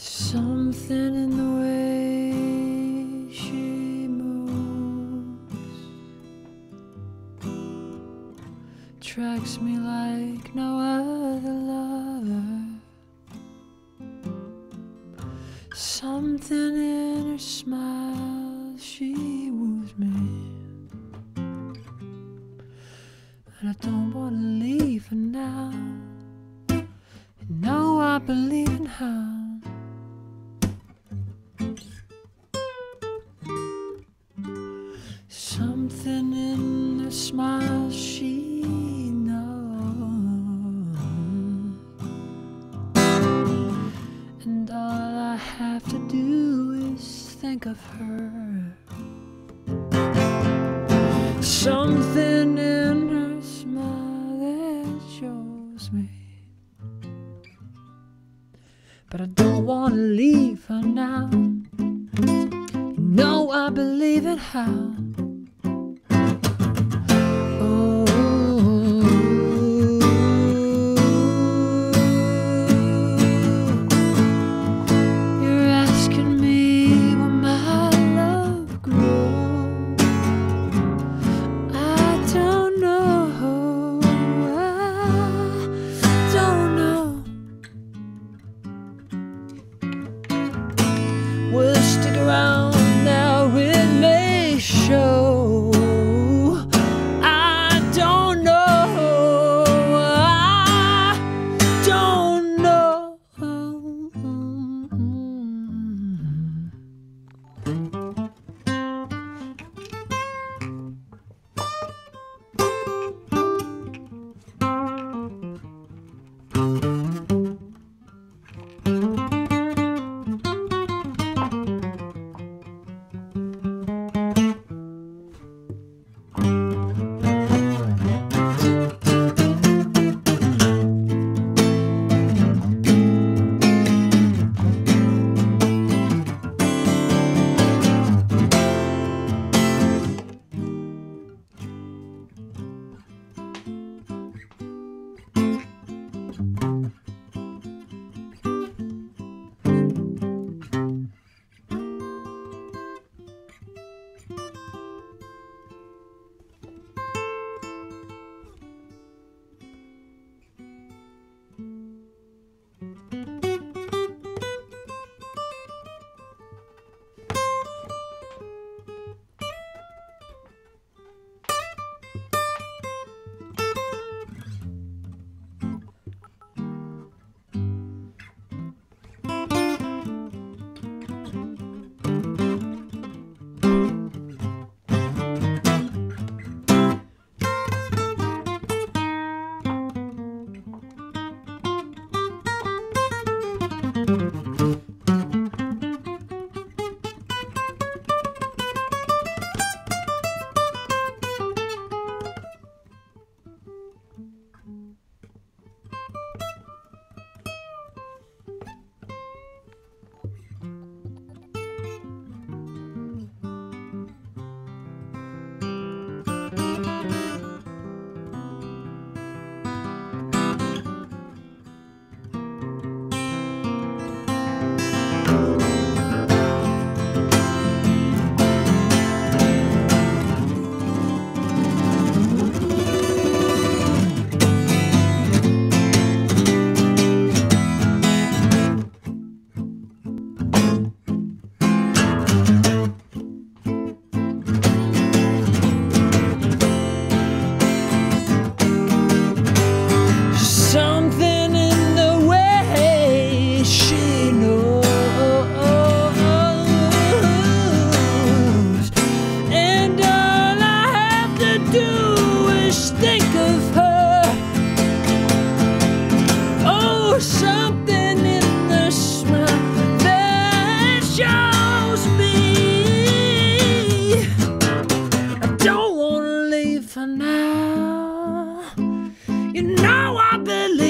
Something in the way she moves tracks me like no other lover. Something in her smile, she woos me. And I don't want to leave her now. You know I believe in her. Smile, she knows. And all I have to do is think of her. Something in her smile that shows me. But I don't want to leave her now. No, I believe in her.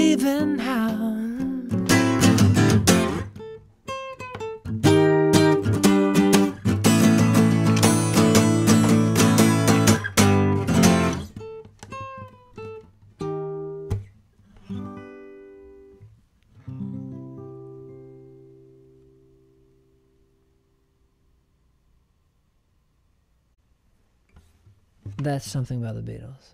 leaving. That's something about the Beatles.